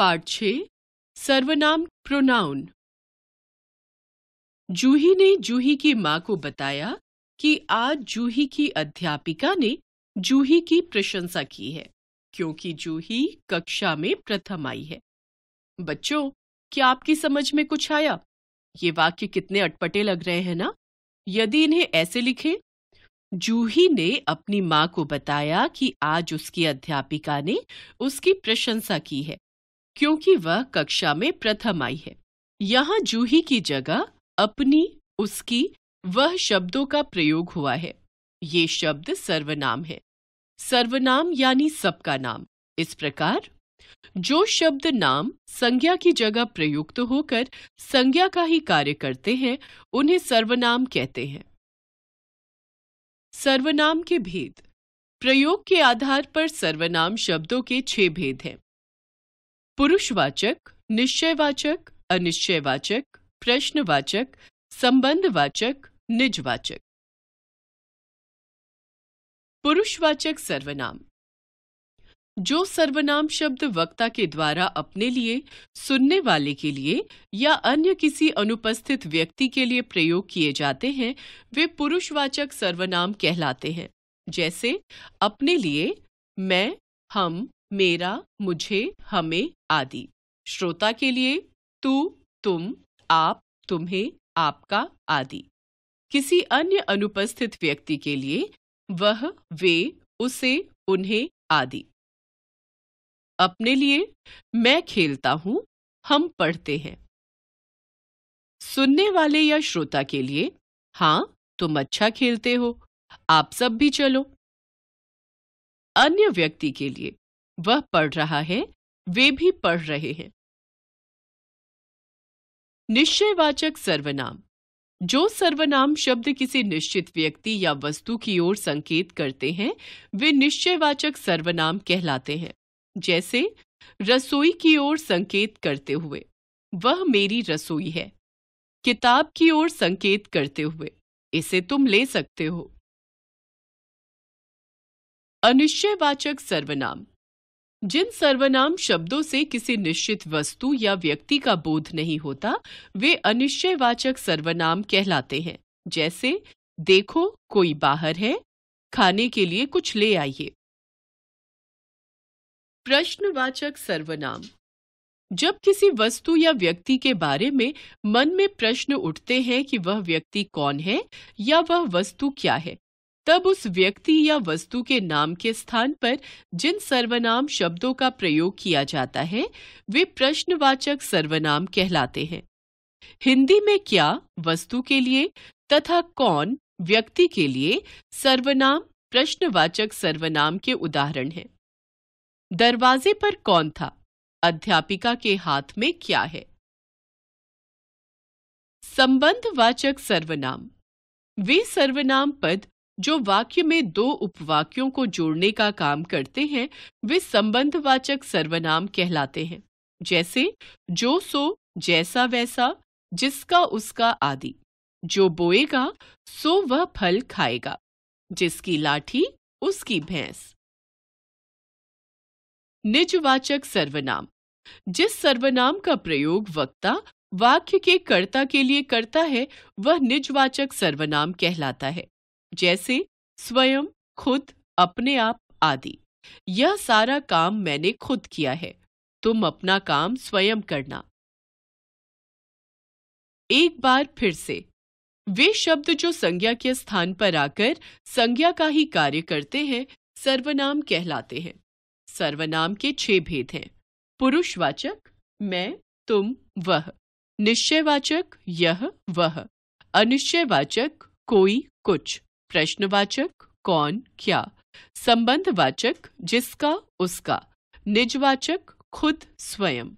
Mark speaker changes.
Speaker 1: पाठ छ, सर्वनाम प्रोनाउन। जूही ने जूही की माँ को बताया कि आज जूही की अध्यापिका ने जूही की प्रशंसा की है, क्योंकि जूही कक्षा में प्रथम आई है। बच्चों, क्या आपकी समझ में कुछ आया? ये वाक्य कितने अटपटे लग रहे हैं ना? यदि इन्हें ऐसे लिखें, जूही ने अपनी माँ को बताया कि आज उसकी अध्यापिका ने उसकी प्रशंसा की है। क्योंकि वह कक्षा में प्रथम आई है। यहाँ जूही की जगह, अपनी, उसकी, वह शब्दों का प्रयोग हुआ है। ये शब्द सर्वनाम है। सर्वनाम यानी सबका नाम। इस प्रकार, जो शब्द नाम संज्ञा की जगह प्रयुक्त होकर संज्ञा का ही कार्य करते हैं, उन्हें सर्वनाम कहते हैं। सर्वनाम के भेद। प्रयोग के आधार पर सर्वनाम शब्दों के छह भेद हैं। पुरुषवाचक, निश्चयवाचक, अनिश्चयवाचक, प्रश्नवाचक, संबंधवाचक, निजवाचक। पुरुषवाचक सर्वनाम। जो सर्वनाम शब्द वक्ता के द्वारा अपने लिए, सुनने वाले के लिए या अन्य किसी अनुपस्थित व्यक्ति के लिए प्रयोग किए जाते हैं, वे पुरुषवाचक सर्वनाम कहलाते हैं। जैसे, अपने लिए, मैं, हम मेरा, मुझे, हमें आदि। श्रोता के लिए, तू, तुम, आप, तुम्हें, आपका आदि। किसी अन्य अनुपस्थित व्यक्ति के लिए, वह, वे, उसे, उन्हें आदि। अपने लिए, मैं खेलता हूँ, हम पढ़ते हैं। सुनने वाले या श्रोता के लिए, हाँ, तुम अच्छा खेलते हो, आप सब भी चलो। अन्य व्यक्ति के लिए वह पढ़ रहा है, वे भी पढ़ रहे हैं। निश्चयवाचक सर्वनाम। जो सर्वनाम शब्द किसी निश्चित व्यक्ति या वस्तु की ओर संकेत करते हैं, वे निश्चयवाचक सर्वनाम कहलाते हैं। जैसे, रसोई की ओर संकेत करते हुए, वह मेरी रसोई है। किताब की ओर संकेत करते हुए, इसे तुम ले सकते हो। अनिश्चयवाचक सर्वनाम। जिन सर्वनाम शब्दों से किसी निश्चित वस्तु या व्यक्ति का बोध नहीं होता, वे अनिश्चयवाचक सर्वनाम कहलाते हैं। जैसे, देखो, कोई बाहर है, खाने के लिए कुछ ले आइए। प्रश्नवाचक सर्वनाम। जब किसी वस्तु या व्यक्ति के बारे में मन में प्रश्न उठते हैं कि वह व्यक्ति कौन है या वह वस्तु क्या है तब उस व्यक्ति या वस्तु के नाम के स्थान पर जिन सर्वनाम शब्दों का प्रयोग किया जाता है, वे प्रश्नवाचक सर्वनाम कहलाते हैं। हिंदी में क्या, वस्तु के लिए, तथा कौन, व्यक्ति के लिए, सर्वनाम, प्रश्नवाचक सर्वनाम के उदाहरण हैं। दरवाजे पर कौन था, अध्यापिका के हाथ में क्या है? संबंधवाचक सर्वनाम। वे सर्वनाम पद जो वाक्य में दो उपवाक्यों को जोड़ने का काम करते हैं, वे संबंधवाचक सर्वनाम कहलाते हैं। जैसे, जो सो, जैसा वैसा, जिसका उसका आदि। जो बोएगा, सो वह फल खाएगा। जिसकी लाठी, उसकी भैंस। निजवाचक सर्वनाम। जिस सर्वनाम का प्रयोग वक्ता, वाक्य के कर्ता के लिए करता है, वह निजवाचक सर्वनाम कहलाता है। जैसे स्वयं, खुद, अपने आप आदि। यह सारा काम मैंने खुद किया है। तुम अपना काम स्वयं करना। एक बार फिर से, वे शब्द जो संज्ञा के स्थान पर आकर संज्ञा का ही कार्य करते हैं, सर्वनाम कहलाते हैं। सर्वनाम के छह भेद हैं। पुरुषवाचक, मैं, तुम, वह। निश्चयवाचक, यह, वह। अनिश्चयवाचक, कोई, कुछ। प्रश्नवाचक कौन क्या? संबंधवाचक जिसका उसका। निजवाचक खुद स्वयं।